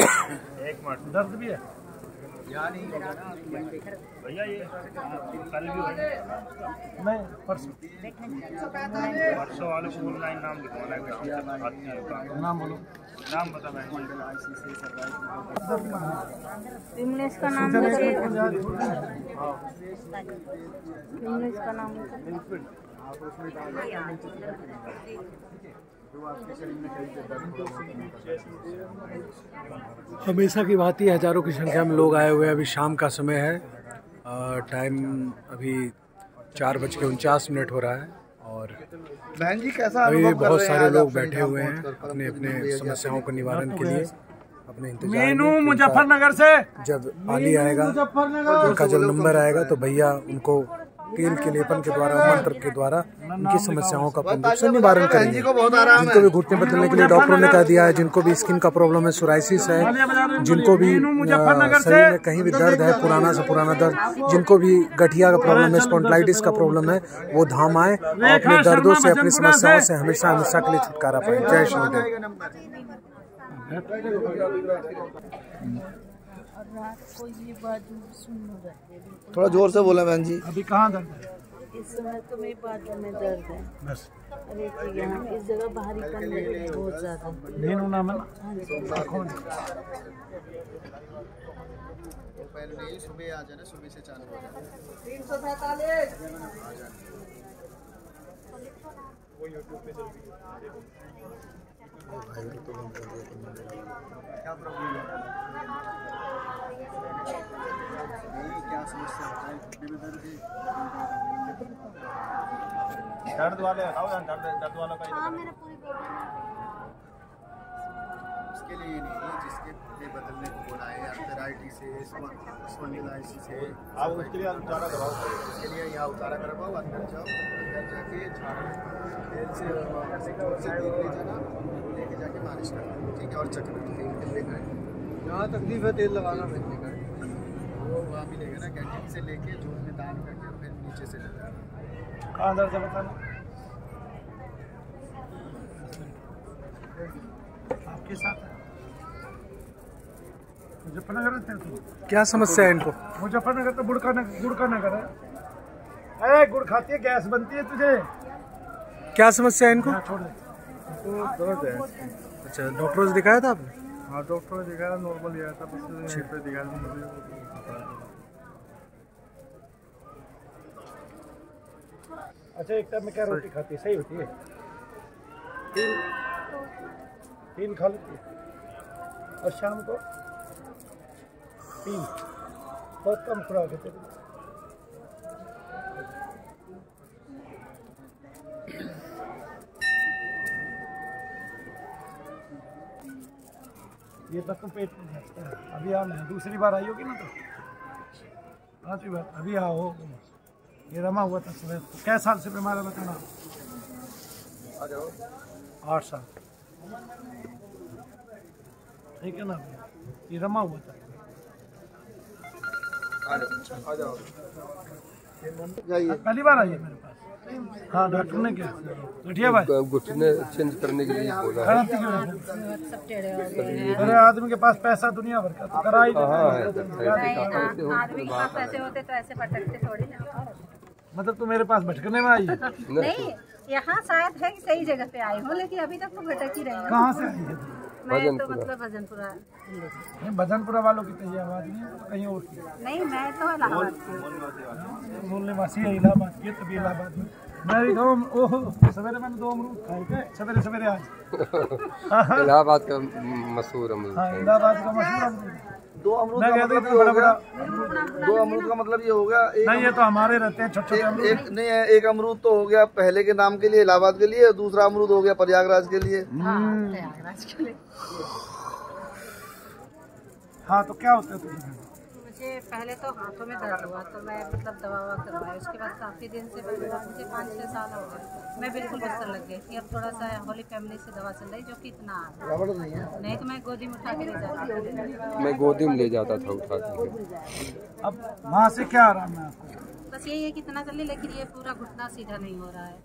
एक मिनट दर्द भी है? भैया ये कल भी नहीं परसों। परसों वाले को ऑनलाइन नाम लिखवाना है नाम बोलो। नाम बता मैं का नाम बताइए का नाम बताइए हमेशा की भांति हज़ारों की संख्या में लोग आए हुए हैं। अभी शाम का समय है टाइम अभी चार बज के उनचास मिनट हो रहा है और बहन जी कैसा अभी बहुत सारे लोग बैठे हुए हैं अपने अपने समस्याओं के निवारण के लिए अपने इंतज़ार मीनू मुजफ्फरनगर से। जब पाली आएगा उनका जब नंबर आएगा तो भैया उनको तेल के लेपन के द्वारा मंत्र के द्वारा उनकी समस्याओं का पूर्ण रूप से निवारण करेंगे जिनको भी घुटने बदलने के लिए डॉक्टरों ने कह दिया है जिनको भी स्किन का प्रॉब्लम है सोराइसिस है जिनको भी शरीर में कहीं भी दर्द है पुराना से पुराना दर्द जिनको भी गठिया का प्रॉब्लम है स्पॉन्डलाइटिस का प्रॉब्लम है वो धाम आए और अपने दर्दों से अपनी समस्याओं से हमेशा हमेशा के लिए छुटकारा पाए जय श्रीदेव और रात को ये बाजू सुन है थोड़ा ज़ोर से बोले बहन जी। अभी कहाँ दर्द है? इस समय तो मेरी बाजू में दर्द है। बस। अरे तो यहाँ इस जगह रही है बहुत ज़्यादा। मीनू नाम है ना? हाँ जी। कौन पहले नहीं सुबह आ जाना सुबह से चालू हो जाना क्या प्रॉब्लम है क्या समस्या है। घुटने में दर्द है? दर्द वाले हटाओ यार दर्द दर्द वाला का हाँ मेरा पूरी बॉडी उसके लिए नहीं है जिसके घुटने बदलने को बोला है आर्थराइटिस है स्पॉन्डिलाइटिस है आप उसके लिए उतारा दबाओ उसके लिए यहाँ उतारा करवाओ अंदर जाओ अंदर जाके तेल से और से से तेल ले जाना लेके जाके मालिश करना ठीक है और चक्कर तेल लेकर जहाँ तकलीफ़ है तेल लगाना वो वहाँ भी लेगा ना कैंटीन से लेके ज़ोर में दान करके फिर नीचे से ले जाना। कहाँ दर्द है बताना? आपके साथ मुजफ्फरनगर रहते क्या समस्या है इनको? मुजफ्फरनगर तो गुड़ का नगर गुड़ का नगर है। ए गुड़ खाती है गैस बनती है तुझे। क्या समस्या है इनको? छोड़ दर्द है। अच्छा डॉक्टर से दिखाया था आपने? हाँ डॉक्टर ने दिखाया नॉर्मल आया था बस दिखाया था मुझे अच्छा एक टाइम में क्या रोटी खाती है? सही होती है। तीन तीन खा लेती है। और शाम को तीन। बहुत कम खुराक है। ये तक तो पेट में धंसता है। अभी आना दूसरी बार आई होगी ना तो? पांचवी बार। अभी आओ। ये रमा हुआ था सुबह कै साल से बीमार है बताना आठ साल ठीक है ना ये रमा हुआ था पहली बार आई है मेरे पास हाँ डॉक्टर ने क्या गठिया भाई घुटने चेंज करने के लिए बोला है है? हो हैं आदमी के पास पैसा दुनिया भर का तो करा ही देता हाँ है। है नहीं आ- आदमी के पास पैसे होते तो ऐसे भटकते थोड़ी ना मतलब तू मेरे पास भटकने में आई नहीं यहाँ शायद है कि सही जगह पे आई हूँ लेकिन अभी तक तो भटक ही रही हूँ। कहाँ से आई है? मैं तो मतलब भजनपुरा। नहीं बदनपुरा वालों की तो आवाज़ नहीं तो कहीं और की नहीं मैं तो इलाहाबाद से हूँ। बोलने वासी है इलाहाबाद की तभी इलाहाबाद में। मैं भी कहूँ ओह सवेरे मैंने दो अमरूद खाए थे सवेरे सवेरे आज। इलाहाबाद का मशहूर अमरूद हाँ। इलाहाबाद का मशहूर अमरूद। दो अमरूद का मतलब ये बड़ा हो गया। बड़ा दो अमरूद का मतलब ये हो गया एक नहीं ये तो हमारे रहते हैं छोटे छोटे एक, अमरूद। एक नहीं है एक अमरूद तो हो गया पहले के नाम के लिए इलाहाबाद के लिए दूसरा अमरूद हो गया प्रयागराज के लिए। हाँ प्रयागराज के लिए। हाँ तो क्या होता है तुझे? मुझे पहले तो हाथों में दर्द हुआ तो मैं मतलब दवा ववा करवाई। उसके बाद काफ़ी दिन से मतलब मुझे पाँच छः साल हो गए। मैं बिल्कुल बिस्तर लग गई थी। अब थोड़ा सा होली फैमिली से दवा चल रही जो कि इतना आ रहा नहीं है? है। नहीं तो मैं गोदी में उठा के ले जाती थी। मैं गोदी में ले जाता था उठा के अब वहाँ से क्या आराम है आपको? बस यही है कि इतना जल्दी लेकिन ये पूरा घुटना सीधा नहीं हो रहा है।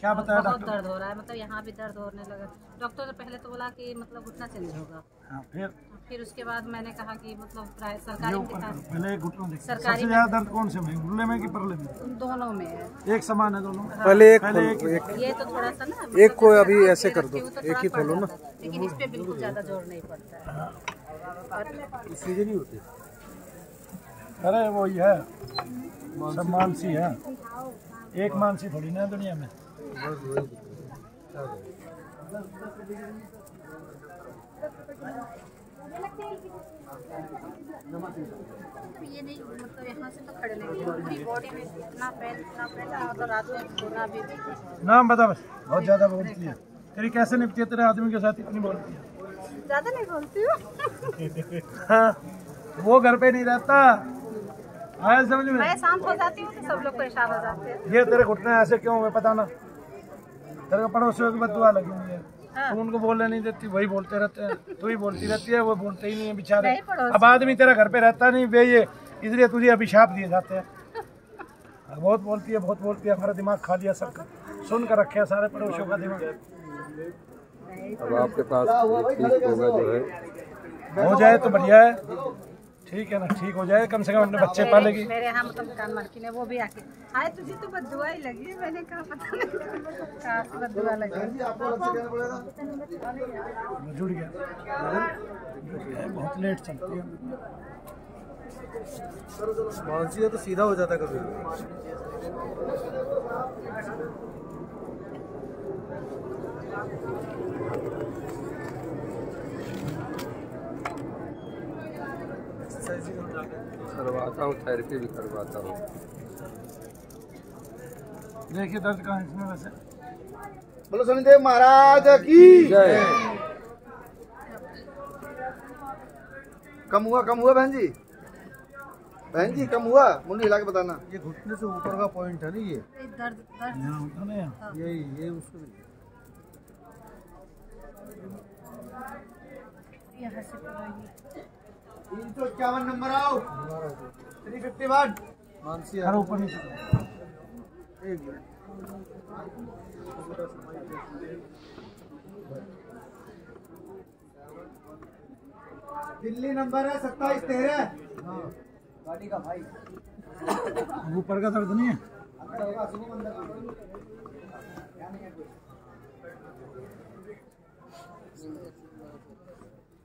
क्या बताया बहुत दर्द हो रहा है। मतलब यहाँ भी दर्द होने लगा। डॉक्टर ने पहले तो बोला कि मतलब घुटना चेंज होगा। हाँ फिर? फिर उसके बाद मैंने कहा कि मतलब सरकारी पहले एक सरकारी ज़्यादा दर्द कौन से में? घुटने में कि परले में? दोनों में है। एक समान है दोनों? पहले एक पहले एक- एक ये तो थोड़ा सा ना एक को मतलब अभी ऐसे कर दो, तो एक ही खोलो ना। लेकिन इस पे बिल्कुल ज़्यादा ज़ोर नहीं पड़ता है। और सीज़न होती। अरे वो ही है। सब मानसी है। एक मानसी थोड़ी ना दुनिया में। ये नहीं मतलब यहाँ से तो खड़े नहीं पूरी बॉडी में इतना पेन इतना पेन और रात में सोना भी नाम बता बस बहुत ज़्यादा बोलती है। तेरी कैसे निपटी है? तेरे आदमी के साथ इतनी बोलती है। ज़्यादा नहीं बोलती हूँ। हाँ, वो घर पे नहीं रहता। आया समझ में? मैं शांत हो जाती हूँ तो सब लोग परेशान हो जाते हैं। ये तेरे घुटने ऐसे क्यों हुए पता ना। तेरे को पड़ोसियों की बदुआ लगी हुई है। हाँ। तू उनको बोलने नहीं देती वही बोलते रहते हैं तू ही बोलती रहती है वो बोलते ही नहीं है बेचारे। अब आदमी तेरा घर पे रहता नहीं वे ये इसलिए तुझे अभिशाप दिए जाते हैं। हाँ, बहुत बोलती है बहुत बोलती है हमारा दिमाग खा लिया सबका। सुन कर रखे सारे पड़ोसियों का दिमाग। अब आपके पास होगा जो है। हो जाए तो बढ़िया है। ठीक है ना ठीक हो जाए कम से कम अपने बच्चे पालेगी। मेरे यहाँ मतलब दुकान मालकिन है वो भी आके हाय तुझे तो बदुआ ही लगी है मैंने कहा पता नहीं कहाँ से बदुआ लगी। जुड़ गया। बहुत लेट चलती है। मानसी तो सीधा हो जाता कभी। करवाता हूँ थेरेपी भी करवाता हूँ। देखिए दर्द कहाँ इसमें वैसे? बोलो शनिदेव महाराज की। जय। कम हुआ कम हुआ बहन जी? बहन जी कम हुआ? मुंडी हिला के बताना। ये घुटने से ऊपर का पॉइंट है ना ये? ये दर्द दर्द। होता ना यही? ये उसको यहाँ से तीन सौ इक्यावन नंबर आओ। Three fifty one. मानसी अरे ऊपर नीचे एक मिनट। दिल्ली नंबर है सत्ताईस तेरह। गाड़ी का भाई। ऊपर का दर्द नहीं है अंदर होगा शुभम अंदर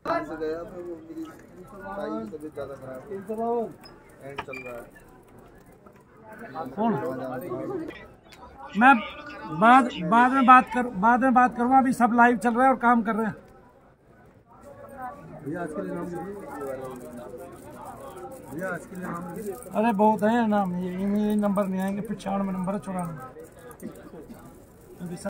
से गया तो वो मेरी भाई की तबीयत ज़्यादा खराब है। एंड चल रहा है। कौन? मैं बाद बाद में बात कर बाद में बात करूँगा। अभी सब लाइव चल रहा है और काम कर रहे हैं। भैया आज के लिए नाम भैया आज के लिए नाम अरे बहुत है नाम। ये ये नंबर नहीं आएँगे पचानवे नंबर है चौरानवे।